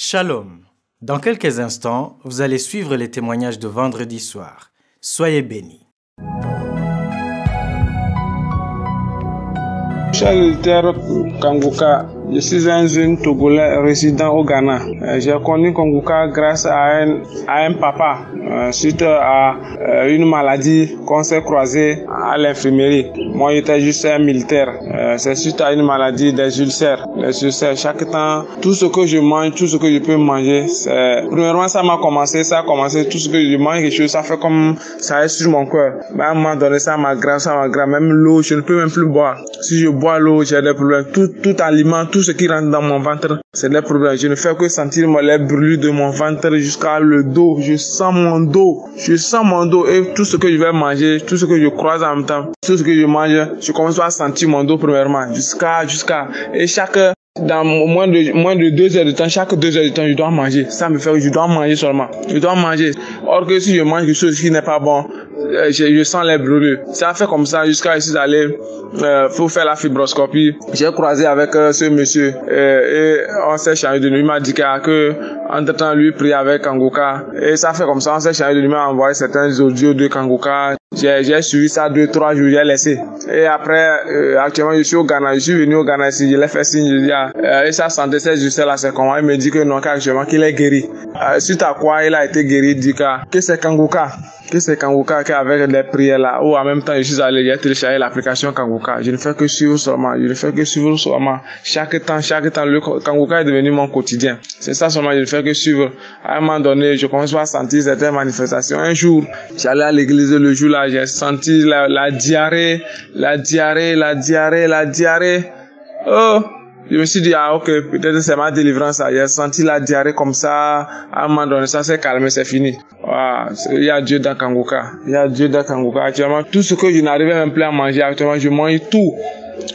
Shalom. Dans quelques instants, vous allez suivre les témoignages de vendredi soir. Soyez bénis. Je suis un jeune Togolais résident au Ghana. Euh, J'ai connu Kanguka grâce à un, à un papa euh, suite à euh, une maladie qu'on s'est croisé à l'infirmerie. Moi, j'étais juste un militaire. C'est suite à une maladie des ulcères. Les ulcères, chaque temps, tout ce que je mange, tout ce que je peux manger. Premièrement, ça m'a commencé, ça a commencé, tout ce que je mange, quelque chose, ça fait comme ça reste sur mon cœur. Mais à un moment donné, ça m'aggrave, ça m'aggrave. Même l'eau, je ne peux même plus boire. Si je bois l'eau, j'ai des problèmes. Tout, tout aliment, tout ce qui rentre dans mon ventre, c'est des problèmes. Je ne fais que sentir les brûlures de mon ventre jusqu'à le dos. Je sens mon dos. Je sens mon dos et tout ce que je vais manger, tout ce que je croise en même temps, tout ce que je mange, je commence à sentir mon dos premièrement. Jusqu'à, jusqu'à, et chaque, dans moins de, moins de deux heures de temps, chaque deux heures de temps, je dois manger. Ça me fait que je dois manger seulement. Je dois manger. Or que si je mange quelque chose qui n'est pas bon, je, je sens les brûlures. Ça a fait comme ça jusqu'à ici d'aller euh, pour faire la fibroscopie. J'ai croisé avec euh, ce monsieur euh, et on s'est changé de nuit. Il m'a dit que, entre temps lui prie avec Kangoka et ça fait comme ça. On s'est changé de nuit. M'a envoyé certains audios de Kangoka. J'ai suivi ça deux trois jours. J'ai laissé. Et après euh, actuellement je suis au Ghana. Je suis venu au Ghana ici. Je l'ai fait signe. Je dis ah, euh, et sa santé c'est juste là c'est comment? Il me dit que non qu'actuellement qu'il est guéri. Euh, suite à quoi il a été guéri. Il dit que, que c'est Kangoka que c'est Kanguka qui avec les prières là, ou en même temps je suis allé, j'ai téléchargé l'application Kanguka. Je ne fais que suivre seulement, je ne fais que suivre seulement. Chaque temps, chaque temps, le Kanguka est devenu mon quotidien. C'est ça seulement, je ne fais que suivre. À un moment donné, je commence à sentir certaines manifestations. Un jour, j'allais à l'église le jour là, j'ai senti la, diarrhée, la diarrhée, la diarrhée, la diarrhée. Oh! Je me suis dit, ah ok, peut-être c'est ma délivrance. J'ai senti la diarrhée comme ça. À un moment donné, ça s'est calmé, c'est fini. Il y a Dieu dans Kanguka. Il y a Dieu dans Kanguka. Actuellement, tout ce que je n'arrivais même plus à manger, actuellement, je mange tout.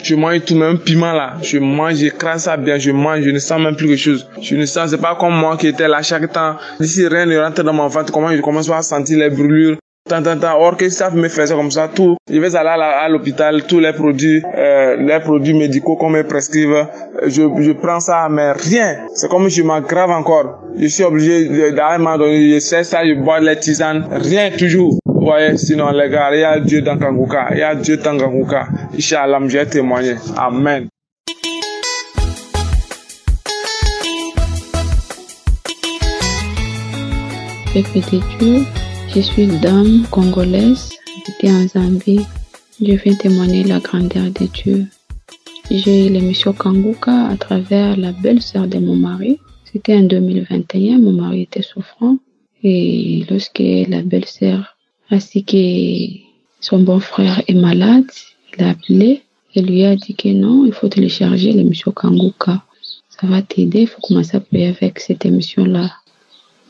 Je mange tout, même piment là. Je mange, j'écrase ça bien, je mange, je ne sens même plus quelque chose. Je ne sens, c'est pas comme moi qui était là chaque temps. Si rien ne rentre dans mon ventre, comment je commence à sentir les brûlures? Tant, tant, tant. Or que ça me faisait comme ça, tout. Je vais aller à l'hôpital, tous les produits, euh, les produits médicaux qu'on me prescrivent, euh, je, je prends ça, mais rien. C'est comme je m'aggrave encore. Je suis obligé un moment donné, je sais ça, je bois les tisanes, rien toujours. Vous voyez, sinon les gars, il y a Dieu dans Kanguka, il y a Dieu dans Kanguka. Inch'Allah, je vais témoigner. Amen. Dieu, je suis dame congolaise, habitée en Zambie. Je viens témoigner la grandeur de Dieu. J'ai eu l'émission Kanguka à travers la belle-sœur de mon mari. C'était en 2021, mon mari était souffrant. Et lorsque la belle-sœur a su que son bon frère est malade, il a appelé et lui a dit que non, il faut télécharger l'émission Kanguka. Ça va t'aider, il faut commencer à prier avec cette émission-là.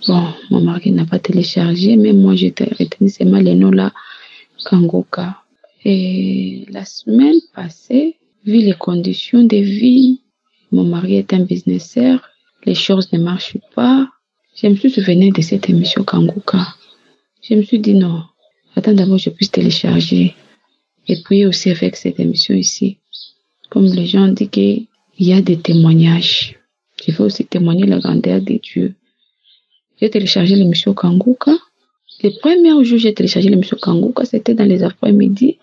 Bon, mon mari n'a pas téléchargé, mais moi j'ai retenu seulement les noms là, Kangoka. Et la semaine passée, vu les conditions de vie, mon mari est un businesseur, les choses ne marchent pas. Je me suis souvenu de cette émission Kangoka. Je me suis dit non, attends d'abord je puisse télécharger et prier aussi avec cette émission ici. Comme les gens disent qu'il y a des témoignages. Je veux aussi témoigner la grandeur de Dieu. J'ai téléchargé l'émission Kanguka. Le premier jour où j'ai téléchargé l'émission Kanguka, c'était dans les après-midi.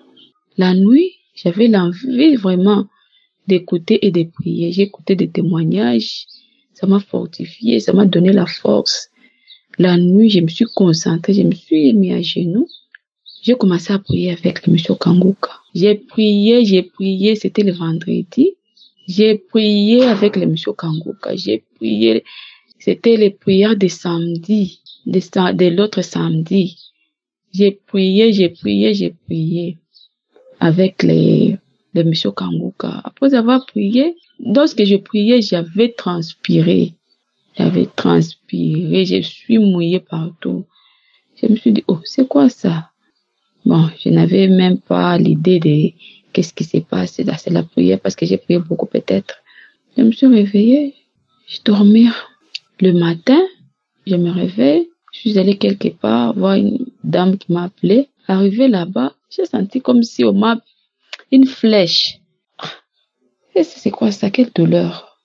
La nuit, j'avais l'envie vraiment d'écouter et de prier. J'ai écouté des témoignages. Ça m'a fortifié, ça m'a donné la force. La nuit, je me suis concentrée, je me suis mis à genoux. J'ai commencé à prier avec l'émission Kanguka. J'ai prié, j'ai prié, c'était le vendredi. J'ai prié avec l'émission Kanguka. J'ai prié c'était les prières de samedi, de, de l'autre samedi. J'ai prié, j'ai prié, j'ai prié avec les, les monsieur Kanguka. Après avoir prié, lorsque je priais, j'avais transpiré. J'avais transpiré, je suis mouillée partout. Je me suis dit, oh, c'est quoi ça? Bon, je n'avais même pas l'idée de qu'est-ce qui s'est passé. C'est la prière parce que j'ai prié beaucoup peut-être. Je me suis réveillée, je dormais. Le matin, je me réveille, je suis allée quelque part voir une dame qui m'a appelée. Arrivée là-bas, j'ai senti comme si on m'a une flèche. Et c'est quoi ça? Quelle douleur?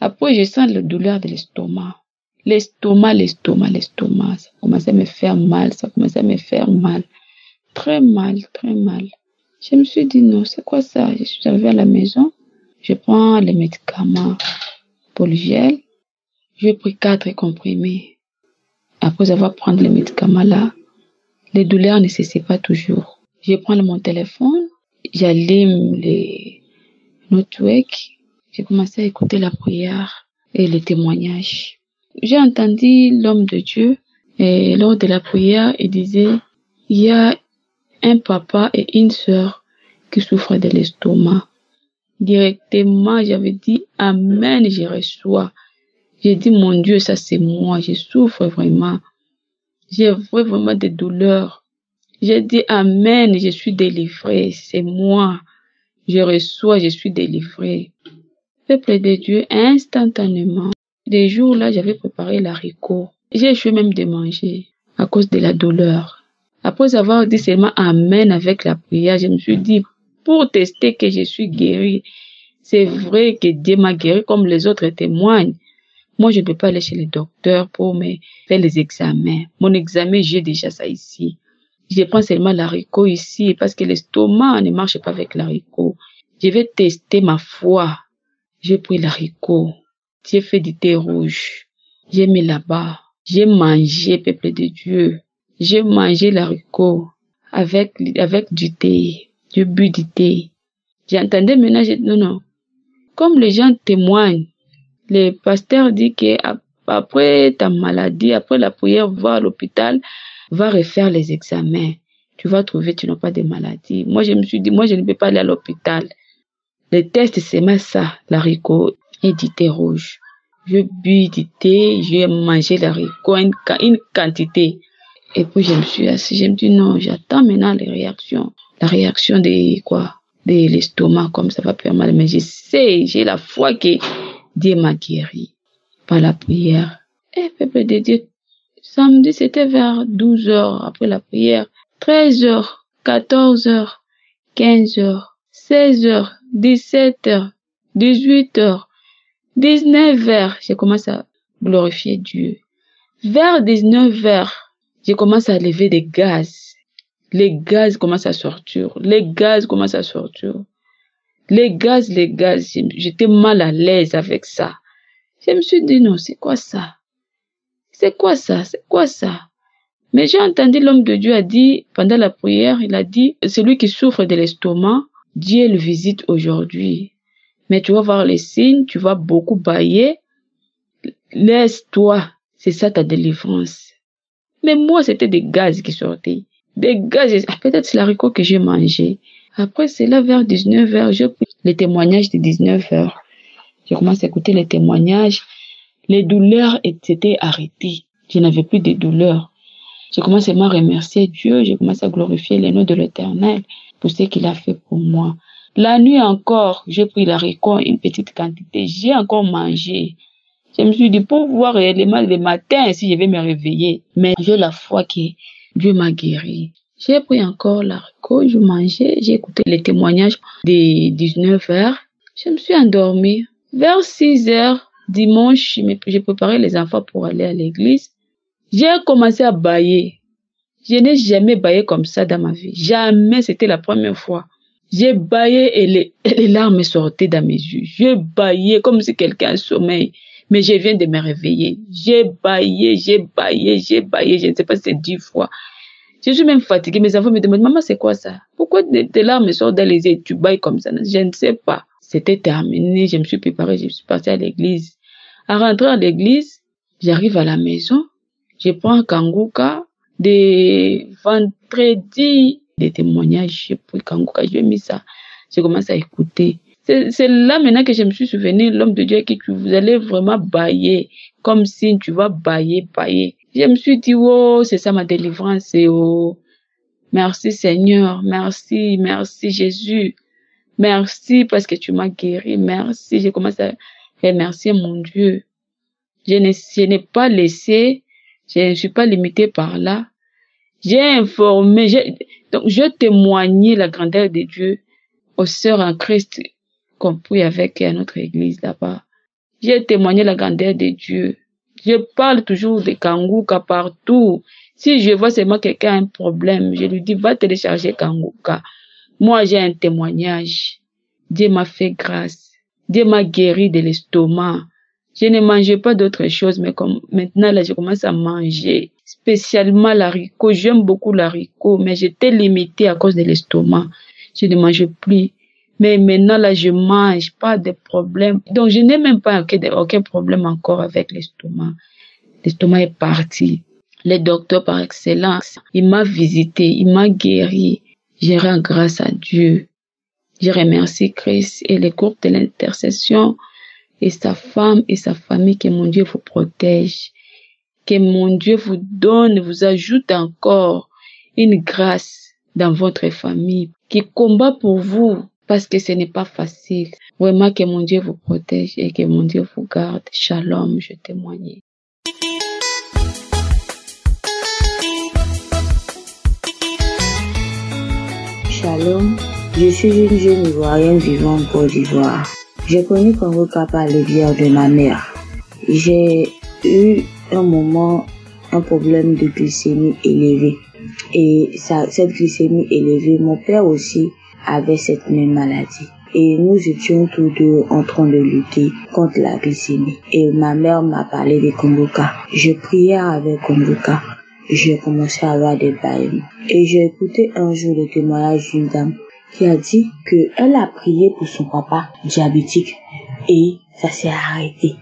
Après, je sens la douleur de l'estomac. L'estomac, l'estomac, l'estomac. Ça commençait à me faire mal, ça commençait à me faire mal. Très mal, très mal. Je me suis dit, non, c'est quoi ça? Je suis arrivée à la maison, je prends les médicaments pour le gel. J'ai pris quatre comprimés. Après avoir pris les médicaments là, les douleurs ne cessaient pas toujours. Je prends mon téléphone, j'allume les networks, j'ai commencé à écouter la prière et les témoignages. J'ai entendu l'homme de Dieu et lors de la prière, il disait, il y a un papa et une sœur qui souffrent de l'estomac. Directement, j'avais dit Amen, je reçois. J'ai dit, mon Dieu, ça c'est moi, je souffre vraiment. J'ai vraiment des douleurs. J'ai dit Amen, je suis délivré, c'est moi. Je reçois, je suis délivré. Peuple de Dieu, instantanément, des jours là, j'avais préparé l'haricot. J'ai échoué même de manger à cause de la douleur. Après avoir dit seulement Amen avec la prière, je me suis dit, pour tester que je suis guéri, c'est vrai que Dieu m'a guéri comme les autres témoignent. Moi, je ne peux pas aller chez le docteur pour me faire les examens. Mon examen, j'ai déjà ça ici. Je prends seulement l'haricot ici parce que l'estomac ne marche pas avec l'haricot. Je vais tester ma foi. J'ai pris l'haricot. J'ai fait du thé rouge. J'ai mis là-bas. J'ai mangé, peuple de Dieu. J'ai mangé l'haricot avec, avec du thé. J'ai bu du thé. J'entendais maintenant, non, non. Comme les gens témoignent, le pasteur dit que après ta maladie, après la prière, va à l'hôpital, va refaire les examens. Tu vas trouver tu n'as pas de maladie. Moi, je me suis dit, moi, je ne peux pas aller à l'hôpital. Les tests, c'est ça, l'haricot et du thé rouge. Je bu du thé, j'ai mangé l'haricot, une, une quantité. Et puis, je me suis assis, je me dis, non, j'attends maintenant les réactions. La réaction de quoi? De l'estomac, comme ça va faire mal. Mais je sais, j'ai la foi que Dieu m'a guéri par la prière. Et peuple de Dieu, samedi, c'était vers 12 heures après la prière. 13 heures, 14 heures, 15 heures, 16 heures, 17 heures, 18 heures, 19 heures, j'ai commencé à glorifier Dieu. Vers 19 heures, j'ai commencé à lever des gaz. Les gaz commencent à sortir. Les gaz commencent à sortir. Les gaz, les gaz, j'étais mal à l'aise avec ça. Je me suis dit, non, c'est quoi ça? C'est quoi ça? C'est quoi ça? Mais j'ai entendu l'homme de Dieu a dit, pendant la prière, il a dit, celui qui souffre de l'estomac, Dieu le visite aujourd'hui. Mais tu vas voir les signes, tu vas beaucoup bailler. Laisse-toi. C'est ça ta délivrance. Mais moi, c'était des gaz qui sortaient. Des gaz. Peut-être c'est l'haricot que j'ai mangé. Après, c'est là vers 19 heures, j'ai pris les témoignages de 19 heures. J'ai commencé à écouter les témoignages. Les douleurs étaient arrêtées. Je n'avais plus de douleurs. J'ai commencé à remercier Dieu. J'ai commencé à glorifier le nom de l'éternel pour ce qu'il a fait pour moi. La nuit encore, j'ai pris l'haricot, une petite quantité. J'ai encore mangé. Je me suis dit, pour voir réellement le matin si je vais me réveiller. Mais j'ai la foi que Dieu m'a guéri. J'ai pris encore l'haricot, je mangeais, j'ai écouté les témoignages des 19 heures. Je me suis endormie. Vers 6 heures, dimanche, j'ai préparé les enfants pour aller à l'église. J'ai commencé à bailler. Je n'ai jamais baillé comme ça dans ma vie. Jamais, c'était la première fois. J'ai baillé et les, les, larmes sortaient dans mes yeux. J'ai baillé comme si quelqu'un sommeille. Mais je viens de me réveiller. J'ai baillé, j'ai baillé, j'ai baillé. Je ne sais pas c'est dix fois. Je suis même fatiguée. Mes enfants me demandent, maman, c'est quoi ça? Pourquoi tes larmes sortent dans les yeux? Tu bailles comme ça? Je ne sais pas. C'était terminé. Je me suis préparée. Je suis partie à l'église. À rentrer à l'église, j'arrive à la maison. Je prends un kangouka. Des vendredis, des témoignages. J'ai pris kangouka. Je mis ça. Je commence à écouter. C'est là maintenant que je me suis souvenu, l'homme de Dieu, que vous allez vraiment bailler, comme si tu vas bailler, bailler. Je me suis dit, oh, c'est ça ma délivrance, oh. Merci Seigneur, merci, merci Jésus. Merci parce que tu m'as guéri, merci. J'ai commencé à remercier mon Dieu. Je n'ai pas laissé, je ne suis pas limité par là. J'ai informé, donc je témoignais la grandeur de Dieu aux sœurs en Christ compris avec notre église là-bas. J'ai témoigné la grandeur de Dieu. Je parle toujours de Kanguka partout. Si je vois seulement quelqu'un a un problème, je lui dis, va télécharger Kanguka. Moi, j'ai un témoignage. Dieu m'a fait grâce. Dieu m'a guéri de l'estomac. Je ne mangeais pas d'autre chose, mais comme maintenant, là, je commence à manger. Spécialement l'haricot. J'aime beaucoup l'haricot, mais j'étais limitée à cause de l'estomac. Je ne mangeais plus. Mais maintenant, là, je mange pas de problème. Donc, je n'ai même pas aucun problème encore avec l'estomac. L'estomac est parti. Le docteur par excellence, il m'a visité, il m'a guéri. Je rends grâce à Dieu. Je remercie Christ et les groupes de l'intercession et sa femme et sa famille, que mon Dieu vous protège, que mon Dieu vous donne, vous ajoute encore une grâce dans votre famille, qui combat pour vous parce que ce n'est pas facile. Vraiment que mon Dieu vous protège et que mon Dieu vous garde. Shalom, je témoigne. Shalom, je suis une jeune Ivoirienne vivant en Côte d'Ivoire. J'ai connu Congo par le biais de ma mère. J'ai eu un moment, un problème de glycémie élevée. Et ça, cette glycémie élevée, mon père aussi avait cette même maladie. Et nous étions tous deux en train de lutter contre la glycémie. Et ma mère m'a parlé de Kongoka. Je priais avec Kongoka. J'ai commencé à avoir des bails. Et j'ai écouté un jour le témoignage d'une dame qui a dit qu'elle a prié pour son papa diabétique et ça s'est arrêté.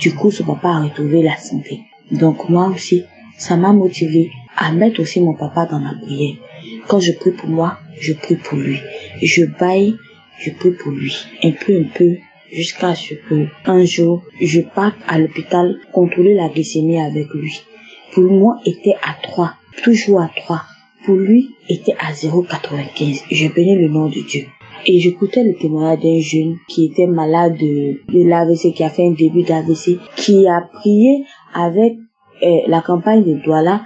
Du coup, son papa a retrouvé la santé. Donc moi aussi, ça m'a motivé à mettre aussi mon papa dans la prière. Quand je prie pour moi, je prie pour lui. Je baille, je prie pour lui. Un peu, un peu, jusqu'à ce que un jour, je parte à l'hôpital contrôler la glycémie avec lui. Pour moi, était à 3, toujours à 3 pour lui était à 0,95. Je bénis le nom de Dieu. Et j'écoutais le témoignage d'un jeune qui était malade de, de l'AVC, qui a fait un début d'AVC, qui a prié avec euh, la campagne de Douala.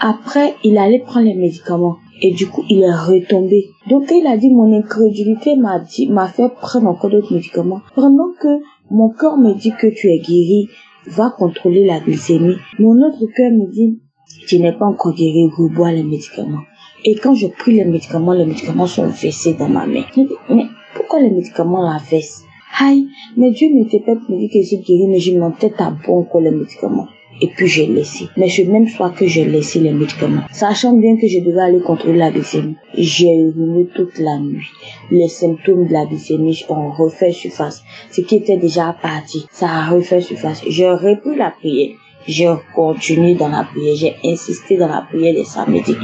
Après, il allait prendre les médicaments. Et du coup, il est retombé. Donc, il a dit, mon incrédulité m'a dit, m'a fait prendre encore d'autres médicaments. Pendant que mon corps me dit que tu es guéri, va contrôler la glycémie. Mon autre cœur me dit, tu n'es pas encore guéri, bois les médicaments. Et quand je pris les médicaments, les médicaments sont versés dans ma main. Mais pourquoi les médicaments la versent? Aïe, mais Dieu n'était pas me dire que j'ai guéri, mais je montais à bon encore les médicaments. Et puis j'ai laissé. Mais ce même soir que j'ai laissé les médicaments, sachant bien que je devais aller contrôler la glycémie, j'ai uriné toute la nuit. Les symptômes de la glycémie ont refait surface. Ce qui était déjà parti, ça a refait surface. J'aurais pu la prière. J'ai continué dans la prière, j'ai insisté dans la prière des samedis.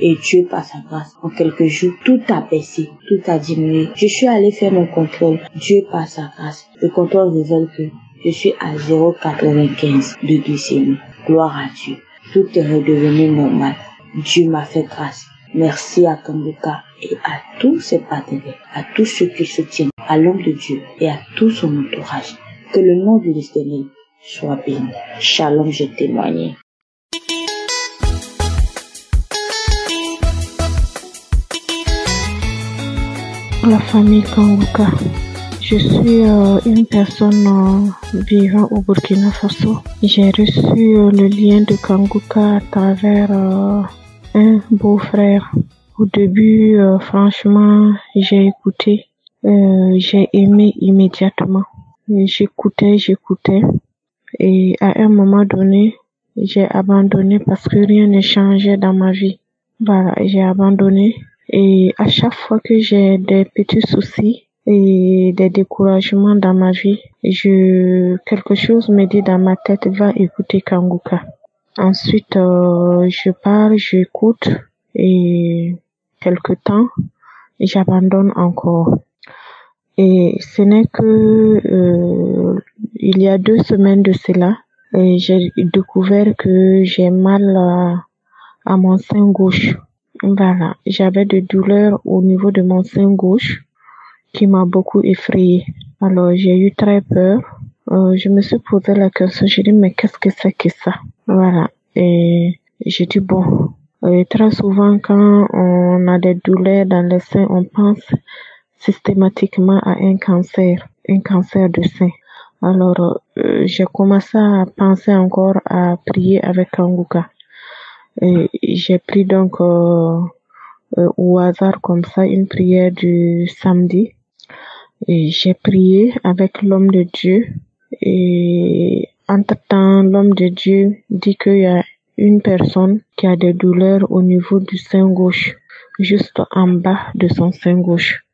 Et Dieu, par sa grâce, en quelques jours, tout a baissé, tout a diminué. Je suis allé faire mon contrôle. Dieu, par sa grâce, le contrôle révèle que je suis à 0,95 de glycémie. Gloire à Dieu. Tout est redevenu normal. Dieu m'a fait grâce. Merci à Kambuka et à tous ses partenaires, à tous ceux qui soutiennent, à l'homme de Dieu et à tout son entourage. Que le nom de l'Éternel Sois béni. Shalom, je témoigne. La famille Kanguka. Je suis euh, une personne euh, vivant au Burkina Faso. J'ai reçu euh, le lien de Kanguka à travers un beau-frère. Au début, franchement, j'ai écouté, j'ai aimé immédiatement. J'écoutais, j'écoutais. Et à un moment donné, j'ai abandonné parce que rien ne changeait dans ma vie. Voilà, j'ai abandonné. Et à chaque fois que j'ai des petits soucis et des découragements dans ma vie, je quelque chose me dit dans ma tête va écouter Kanguka. Ensuite, euh, je parle, j'écoute et quelque temps, j'abandonne encore. Et ce n'est que euh, il y a deux semaines de cela, j'ai découvert que j'ai mal à, mon sein gauche. Voilà, j'avais des douleurs au niveau de mon sein gauche qui m'a beaucoup effrayée. Alors j'ai eu très peur. Euh, je me suis posé la question, j'ai dit mais qu'est-ce que c'est que ça? Voilà, et j'ai dit bon. Et très souvent quand on a des douleurs dans le sein, on pense systématiquement à un cancer, un cancer de sein. Alors, euh, j'ai commencé à penser encore à prier avec Kanguka. Et j'ai pris donc euh, euh, au hasard comme ça une prière du samedi. Et j'ai prié avec l'homme de Dieu. Et entre-temps, l'homme de Dieu dit qu'il y a une personne qui a des douleurs au niveau du sein gauche, juste en bas de son sein gauche.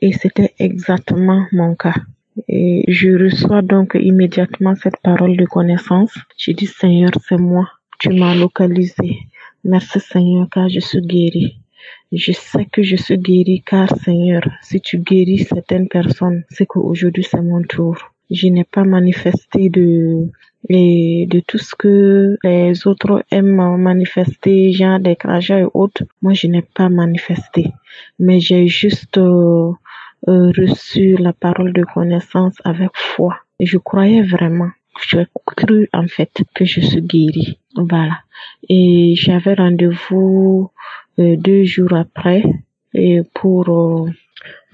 Et c'était exactement mon cas. Et je reçois donc immédiatement cette parole de connaissance. Je dis, Seigneur, c'est moi. Tu m'as localisé. Merci Seigneur, car je suis guéri. Je sais que je suis guéri, car Seigneur, si tu guéris certaines personnes, c'est qu'aujourd'hui c'est mon tour. Je n'ai pas manifesté de et de tout ce que les autres aiment manifester, genre des crachats et autres. Moi, je n'ai pas manifesté, mais j'ai juste euh, euh, reçu la parole de connaissance avec foi. Je croyais vraiment, j'ai cru en fait que je suis guérie. Voilà. Et j'avais rendez-vous deux jours après et pour euh,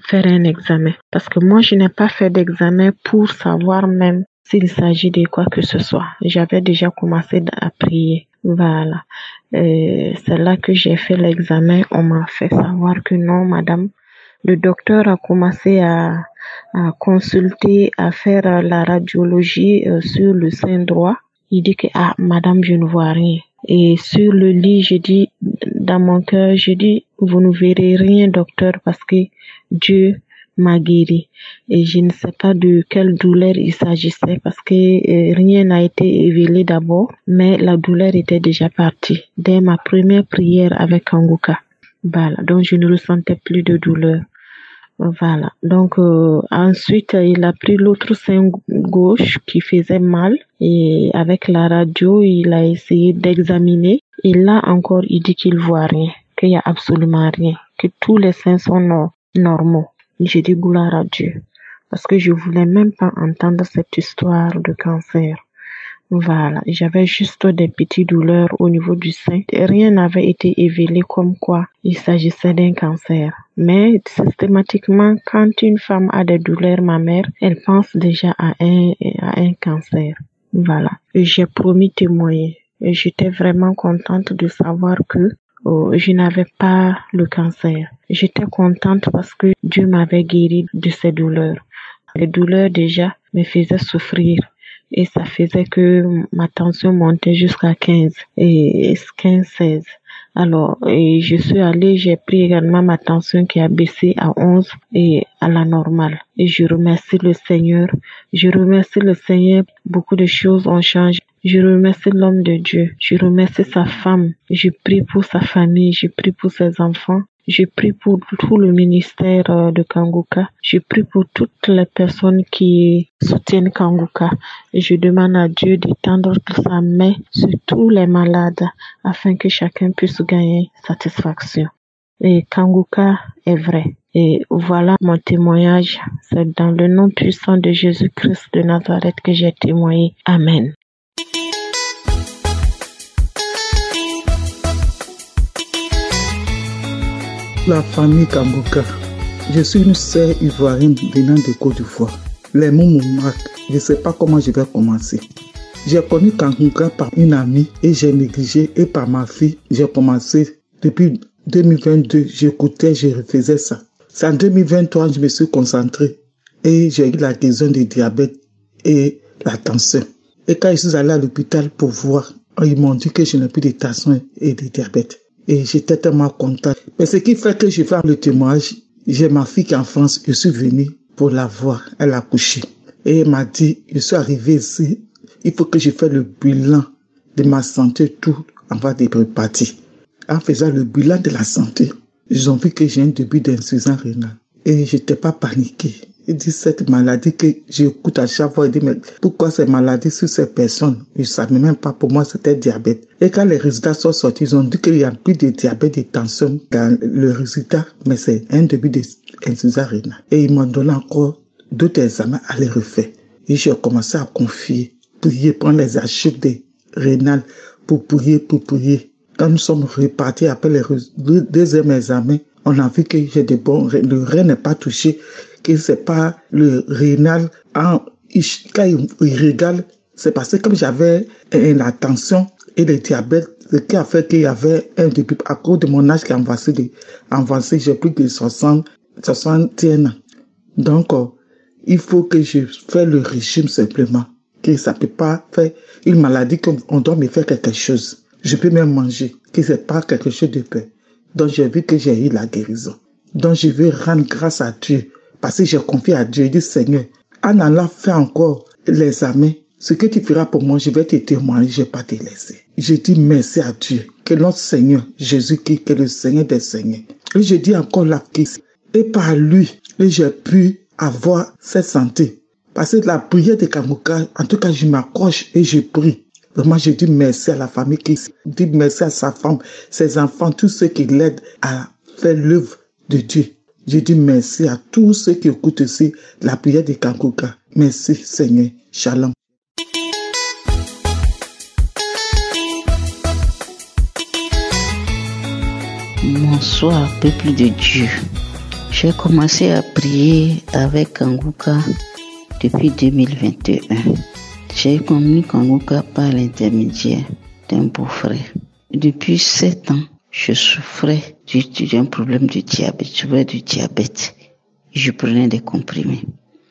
faire un examen. Parce que moi, je n'ai pas fait d'examen pour savoir même s'il s'agit de quoi que ce soit. J'avais déjà commencé à prier. Voilà. C'est là que j'ai fait l'examen. On m'a fait savoir que non, madame, le docteur a commencé à, à consulter, à faire la radiologie euh, sur le sein droit. Il dit que, ah, madame, je ne vois rien. Et sur le lit, je dis, dans mon cœur, je dis, vous ne verrez rien, docteur, parce que Dieu m'a guéri. Et je ne sais pas de quelle douleur il s'agissait parce que euh, rien n'a été éveillé d'abord, mais la douleur était déjà partie dès ma première prière avec Kanguka. Voilà, donc je ne ressentais plus de douleur. Voilà. Donc euh, ensuite, il a pris l'autre sein gauche qui faisait mal et avec la radio, il a essayé d'examiner. Et là encore, il dit qu'il voit rien, qu'il y a absolument rien, que tous les seins sont normaux. J'ai dit gloire à Dieu parce que je voulais même pas entendre cette histoire de cancer. Voilà, j'avais juste des petites douleurs au niveau du sein. Rien n'avait été éveillé comme quoi il s'agissait d'un cancer. Mais systématiquement, quand une femme a des douleurs mammaires, elle pense déjà à un, à un cancer. Voilà. J'ai promis témoigner. J'étais vraiment contente de savoir que oh, je n'avais pas le cancer. J'étais contente parce que Dieu m'avait guéri de ces douleurs. Les douleurs déjà me faisaient souffrir et ça faisait que ma tension montait jusqu'à 15 et 15 16 alors et je suis allée j'ai pris également ma tension qui a baissé à 11 et à la normale. Et je remercie le Seigneur. Je remercie le Seigneur. Beaucoup de choses ont changé. Je remercie l'homme de Dieu. Je remercie sa femme. Je prie pour sa famille. Je prie pour ses enfants je prie pour tout le ministère euh, de Kanguka. Je prie pour toutes les personnes qui soutiennent Kanguka. Je demande à Dieu d'étendre sa main sur tous les malades afin que chacun puisse gagner satisfaction. Et Kanguka est vrai. Et voilà mon témoignage. C'est dans le nom puissant de Jésus-Christ de Nazareth que j'ai témoigné. Amen. La famille Kambuka. Je suis une sœur ivoirienne venant de Côte d'Ivoire. Les mots me marquent. Je ne sais pas comment je vais commencer. J'ai connu Kanguka par une amie et j'ai négligé et par ma fille, j'ai commencé depuis 2022, j'écoutais, je refaisais ça. C'est en 2023 je me suis concentré et j'ai eu la guérison du diabète et la tension. Et quand je suis allé à l'hôpital pour voir, ils m'ont dit que je n'ai plus de tension et de diabète. Et j'étais tellement content. Mais ce qui fait que je fais le témoignage, j'ai ma fille qui est en France, je suis venu pour la voir, elle a couché. Et elle m'a dit, je suis arrivé ici, il faut que je fasse le bilan de ma santé, tout avant de repartir. En faisant le bilan de la santé, ils ont vu que j'ai un début d'insuffisance rénale. Et j'étais pas paniqué. Il dit cette maladie que j'écoute à chaque fois. Il dit, mais pourquoi cette maladie sur ces personnes? Je ne savais même pas. Pour moi, c'était diabète. Et quand les résultats sont sortis, ils ont dit qu'il n'y a plus de diabète, de tension dans le résultat, mais c'est un début d'insuffisance rénale. Et ils m'ont donné encore d'autres examens à les refaire. Et j'ai commencé à confier, prier, prendre les archives des rénales pour prier, pour prier. Quand nous sommes repartis après le deuxième examen, on a vu que j'ai des bons, le rein n'est pas touché, que c'est pas le rénal. En quand il, regarde, c'est parce que comme j'avais une attention et le diabète, ce qui a fait qu'il y avait un début, à cause de mon âge qui est avancé, avancé j'ai plus de 60, 61 ans. Donc, euh, il faut que je fasse le régime simplement. Que ça peut pas faire une maladie comme on doit me faire quelque chose. Je peux même manger, que c'est pas quelque chose de peur. Donc, j'ai vu que j'ai eu la guérison. Donc, je veux rendre grâce à Dieu. Parce que j'ai confié à Dieu. Je dis, Seigneur, en allant faire encore l'examen, ce que tu feras pour moi, je vais te témoigner, je vais pas te laisser. Je dis merci à Dieu, que notre Seigneur, Jésus-Christ, que le Seigneur des Seigneurs. Et je dis encore la question. Et par lui, j'ai pu avoir cette santé. Parce que la prière de Kamouka, en tout cas, je m'accroche et je prie. Vraiment, je dis merci à la famille qui dit merci à sa femme, ses enfants, tous ceux qui l'aident à faire l'œuvre de Dieu. Je dis merci à tous ceux qui écoutent aussi la prière de Kankuka. Merci Seigneur. Shalom. Bonsoir, peuple de Dieu. J'ai commencé à prier avec Kanguka depuis 2021. J'ai connu Kanguka par l'intermédiaire d'un beau-frère. Depuis sept ans, je souffrais d'un problème de diabète. Je souffrais du diabète. Je prenais des comprimés.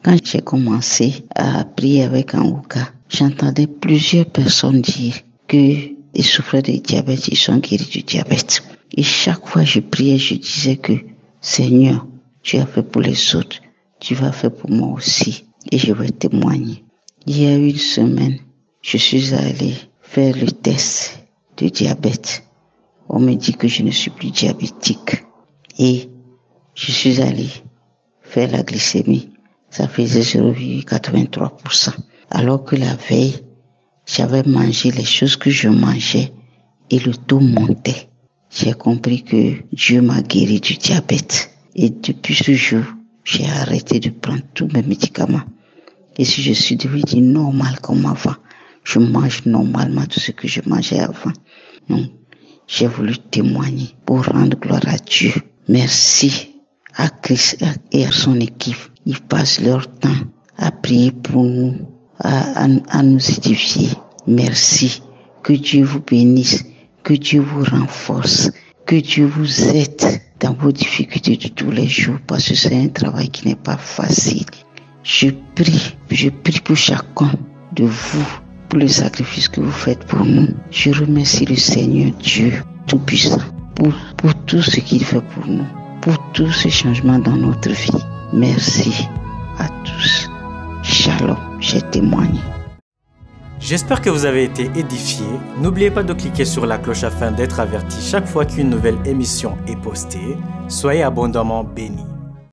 Quand j'ai commencé à prier avec Kanguka, j'entendais plusieurs personnes dire qu'ils souffraient de diabète, ils sont guéris du diabète. Et chaque fois je priais, je disais que Seigneur, tu as fait pour les autres, tu vas faire pour moi aussi. Et je vais témoigner. Il y a une semaine, je suis allée faire le test de diabète. On me dit que je ne suis plus diabétique. Et je suis allée faire la glycémie. Ça faisait 0,83%. Alors que la veille, j'avais mangé les choses que je mangeais et le taux montait. J'ai compris que Dieu m'a guéri du diabète. Et depuis ce jour, j'ai arrêté de prendre tous mes médicaments. Et si je suis devenu normal comme avant, je mange normalement tout ce que je mangeais avant. J'ai voulu témoigner pour rendre gloire à Dieu. Merci à Christ et à son équipe. Ils passent leur temps à prier pour nous, à, nous édifier. Merci. Que Dieu vous bénisse, que Dieu vous renforce, que Dieu vous aide dans vos difficultés de tous les jours parce que c'est un travail qui n'est pas facile. Je prie, je prie pour chacun de vous, pour le sacrifice que vous faites pour nous. Je remercie le Seigneur Dieu Tout-Puissant pour, pour tout ce qu'il fait pour nous, pour tous ces changements dans notre vie. Merci à tous. Shalom, j'ai témoigné. J'espère que vous avez été édifiés. N'oubliez pas de cliquer sur la cloche afin d'être averti chaque fois qu'une nouvelle émission est postée. Soyez abondamment bénis.